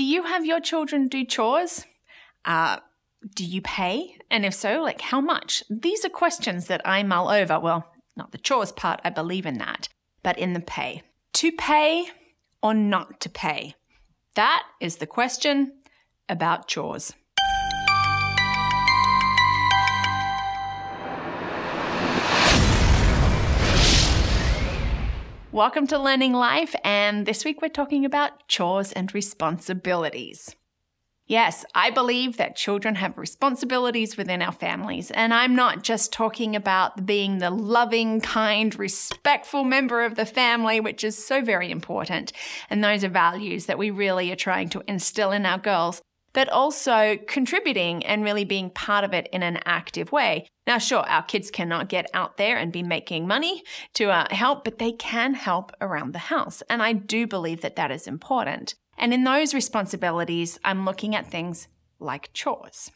Do you have your children do chores? Uh, do you pay? And if so, like how much? These are questions that I mull over. Well, not the chores part, I believe in that, but in the pay. To pay or not to pay? That is the question about chores. Welcome to Learning Life, and this week we're talking about chores and responsibilities. Yes, I believe that children have responsibilities within our families, and I'm not just talking about being the loving, kind, respectful member of the family, which is so very important, and those are values that we really are trying to instill in our girls but also contributing and really being part of it in an active way. Now, sure, our kids cannot get out there and be making money to uh, help, but they can help around the house. And I do believe that that is important. And in those responsibilities, I'm looking at things like chores.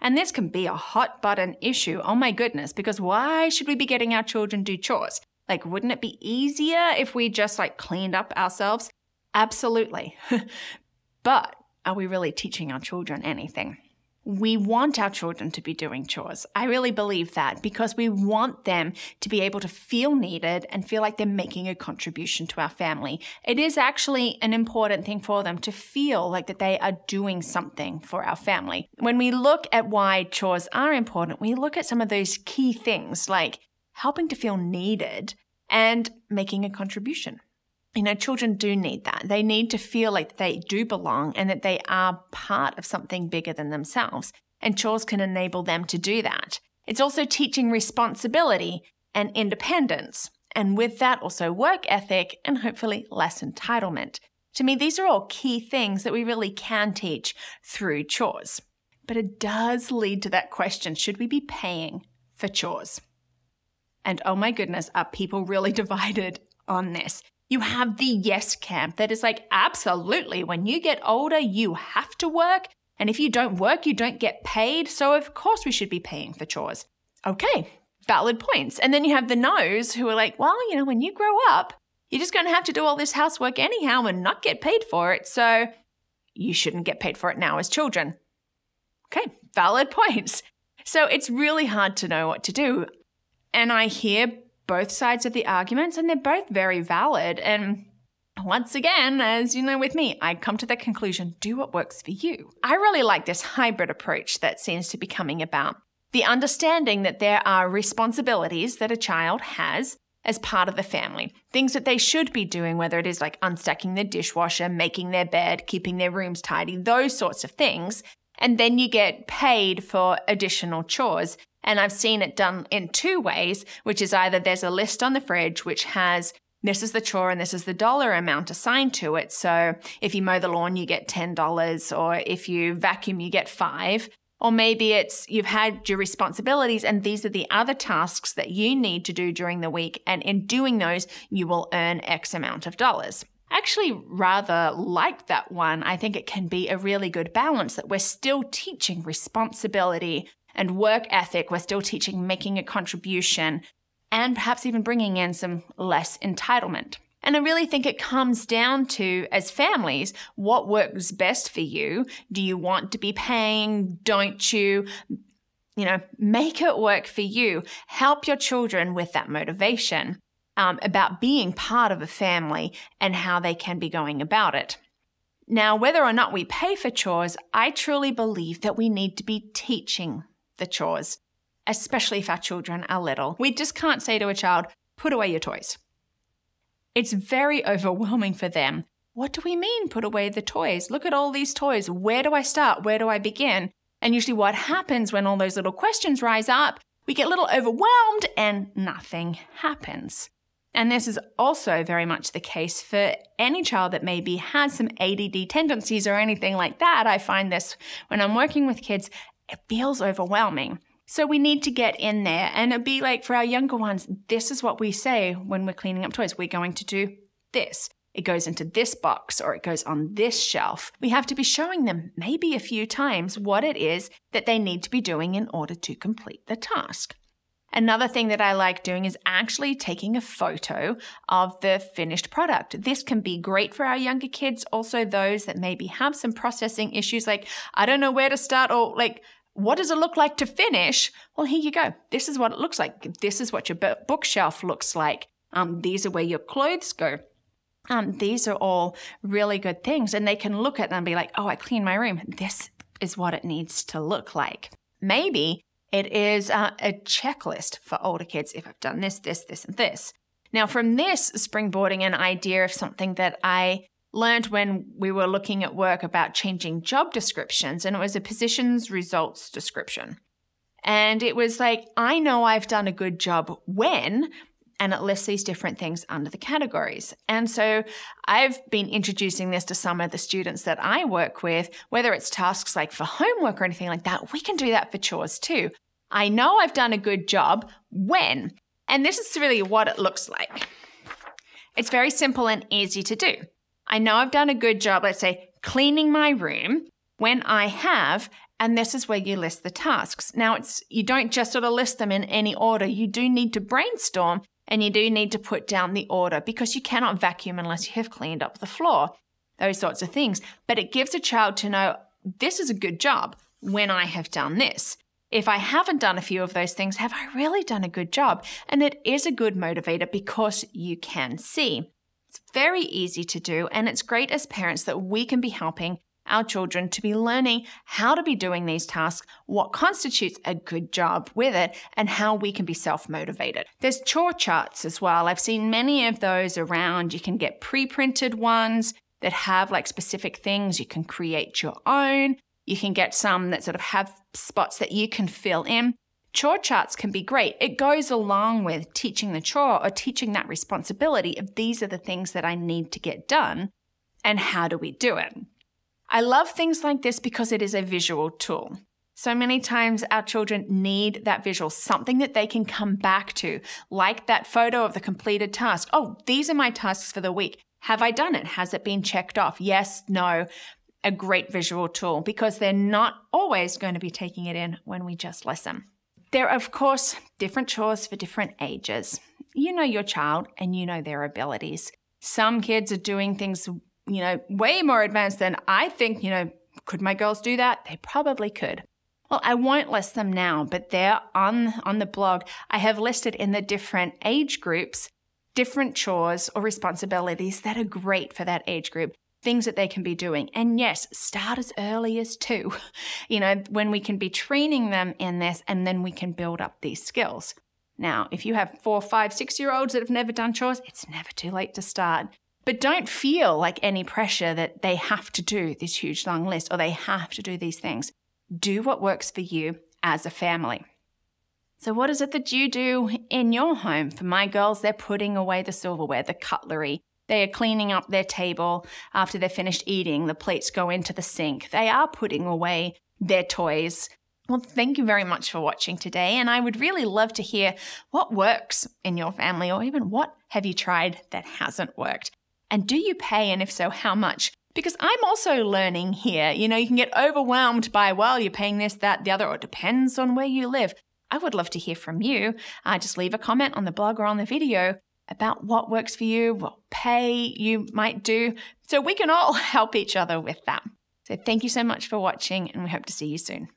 And this can be a hot button issue. Oh my goodness, because why should we be getting our children do chores? Like, wouldn't it be easier if we just like cleaned up ourselves? Absolutely. but are we really teaching our children anything? We want our children to be doing chores. I really believe that because we want them to be able to feel needed and feel like they're making a contribution to our family. It is actually an important thing for them to feel like that they are doing something for our family. When we look at why chores are important, we look at some of those key things like helping to feel needed and making a contribution you know, children do need that. They need to feel like they do belong and that they are part of something bigger than themselves. And chores can enable them to do that. It's also teaching responsibility and independence. And with that, also work ethic and hopefully less entitlement. To me, these are all key things that we really can teach through chores. But it does lead to that question should we be paying for chores? And oh my goodness, are people really divided on this? You have the yes camp that is like, absolutely, when you get older, you have to work. And if you don't work, you don't get paid. So, of course, we should be paying for chores. Okay, valid points. And then you have the no's who are like, well, you know, when you grow up, you're just going to have to do all this housework anyhow and not get paid for it. So, you shouldn't get paid for it now as children. Okay, valid points. So, it's really hard to know what to do. And I hear both sides of the arguments and they're both very valid. And once again, as you know with me, I come to the conclusion do what works for you. I really like this hybrid approach that seems to be coming about. The understanding that there are responsibilities that a child has as part of the family, things that they should be doing, whether it is like unstacking the dishwasher, making their bed, keeping their rooms tidy, those sorts of things. And then you get paid for additional chores and I've seen it done in two ways, which is either there's a list on the fridge which has this is the chore and this is the dollar amount assigned to it. So if you mow the lawn, you get $10, or if you vacuum, you get five. Or maybe it's you've had your responsibilities and these are the other tasks that you need to do during the week. And in doing those, you will earn X amount of dollars. Actually, rather like that one. I think it can be a really good balance that we're still teaching responsibility and work ethic, we're still teaching making a contribution and perhaps even bringing in some less entitlement. And I really think it comes down to, as families, what works best for you. Do you want to be paying? Don't you? You know, make it work for you. Help your children with that motivation um, about being part of a family and how they can be going about it. Now, whether or not we pay for chores, I truly believe that we need to be teaching the chores, especially if our children are little. We just can't say to a child, put away your toys. It's very overwhelming for them. What do we mean, put away the toys? Look at all these toys. Where do I start? Where do I begin? And usually, what happens when all those little questions rise up, we get a little overwhelmed and nothing happens. And this is also very much the case for any child that maybe has some ADD tendencies or anything like that. I find this when I'm working with kids, it feels overwhelming. So we need to get in there and it'd be like for our younger ones, this is what we say when we're cleaning up toys. We're going to do this. It goes into this box or it goes on this shelf. We have to be showing them maybe a few times what it is that they need to be doing in order to complete the task. Another thing that I like doing is actually taking a photo of the finished product. This can be great for our younger kids, also those that maybe have some processing issues like, I don't know where to start, or like, what does it look like to finish? Well, here you go. This is what it looks like. This is what your bookshelf looks like. Um, these are where your clothes go. Um, these are all really good things, and they can look at them and be like, oh, I cleaned my room. This is what it needs to look like. Maybe it is uh, a checklist for older kids if I've done this, this, this, and this. Now, from this, springboarding an idea of something that I learned when we were looking at work about changing job descriptions, and it was a positions results description. And it was like, I know I've done a good job when and it lists these different things under the categories. And so I've been introducing this to some of the students that I work with, whether it's tasks like for homework or anything like that, we can do that for chores too. I know I've done a good job when, and this is really what it looks like. It's very simple and easy to do. I know I've done a good job, let's say cleaning my room when I have, and this is where you list the tasks. Now it's you don't just sort of list them in any order. You do need to brainstorm and you do need to put down the order because you cannot vacuum unless you have cleaned up the floor, those sorts of things. But it gives a child to know this is a good job when I have done this. If I haven't done a few of those things, have I really done a good job? And it is a good motivator because you can see. It's very easy to do, and it's great as parents that we can be helping our children to be learning how to be doing these tasks, what constitutes a good job with it, and how we can be self motivated. There's chore charts as well. I've seen many of those around. You can get pre printed ones that have like specific things. You can create your own. You can get some that sort of have spots that you can fill in. Chore charts can be great. It goes along with teaching the chore or teaching that responsibility of these are the things that I need to get done and how do we do it. I love things like this because it is a visual tool. So many times our children need that visual, something that they can come back to, like that photo of the completed task. Oh, these are my tasks for the week. Have I done it? Has it been checked off? Yes, no. A great visual tool because they're not always going to be taking it in when we just listen. There are, of course, different chores for different ages. You know your child and you know their abilities. Some kids are doing things you know, way more advanced than I think, you know, could my girls do that? They probably could. Well, I won't list them now, but they're on on the blog. I have listed in the different age groups different chores or responsibilities that are great for that age group, things that they can be doing. And yes, start as early as 2. You know, when we can be training them in this and then we can build up these skills. Now, if you have four, five, six year olds that have never done chores, it's never too late to start. But don't feel like any pressure that they have to do this huge long list or they have to do these things. Do what works for you as a family. So, what is it that you do in your home? For my girls, they're putting away the silverware, the cutlery. They are cleaning up their table after they're finished eating. The plates go into the sink. They are putting away their toys. Well, thank you very much for watching today. And I would really love to hear what works in your family, or even what have you tried that hasn't worked. And do you pay? And if so, how much? Because I'm also learning here. You know, you can get overwhelmed by, well, you're paying this, that, the other, or it depends on where you live. I would love to hear from you. Uh, just leave a comment on the blog or on the video about what works for you, what pay you might do, so we can all help each other with that. So thank you so much for watching, and we hope to see you soon.